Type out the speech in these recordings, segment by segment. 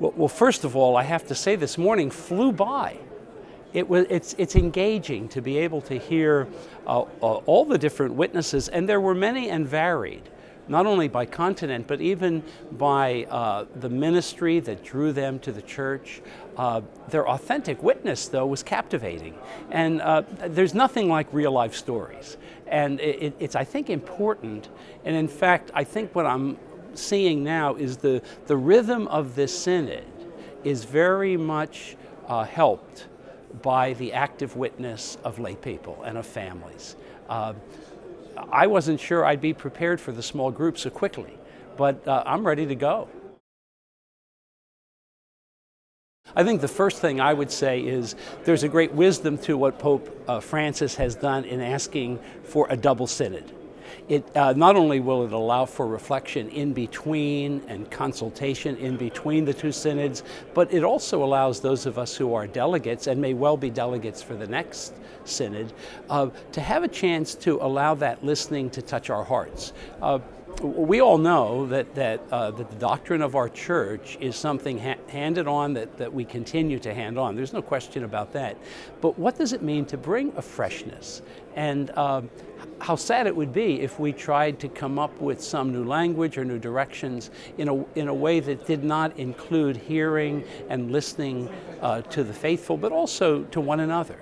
Well, first of all, I have to say this morning flew by. It was, it's, it's engaging to be able to hear uh, uh, all the different witnesses, and there were many and varied, not only by continent, but even by uh, the ministry that drew them to the church. Uh, their authentic witness, though, was captivating. And uh, there's nothing like real life stories. And it, it's, I think, important. And in fact, I think what I'm seeing now is the, the rhythm of this synod is very much uh, helped by the active witness of lay people and of families. Uh, I wasn't sure I'd be prepared for the small group so quickly, but uh, I'm ready to go. I think the first thing I would say is there's a great wisdom to what Pope uh, Francis has done in asking for a double synod. It, uh, not only will it allow for reflection in between and consultation in between the two synods, but it also allows those of us who are delegates and may well be delegates for the next synod uh, to have a chance to allow that listening to touch our hearts. Uh, we all know that, that, uh, that, the doctrine of our church is something ha handed on that, that we continue to hand on. There's no question about that. But what does it mean to bring a freshness? And uh, how sad it would be if we tried to come up with some new language or new directions in a, in a way that did not include hearing and listening uh, to the faithful, but also to one another.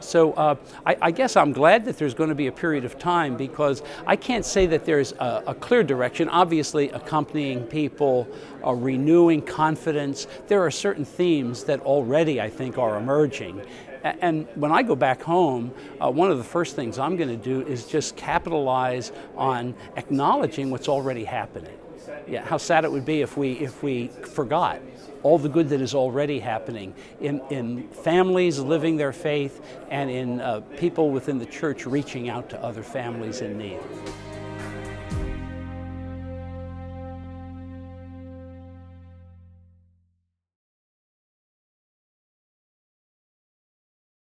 So uh, I, I, guess I'm glad that there's going to be a period of time because I can't say that there's a, a clear direction. Obviously, accompanying people, uh, renewing confidence. There are certain themes that already I think are emerging. And when I go back home, uh, one of the first things I'm going to do is just capitalize on acknowledging what's already happening. Yeah, how sad it would be if we if we forgot all the good that is already happening in, in families living their faith and in uh, people within the church reaching out to other families in need.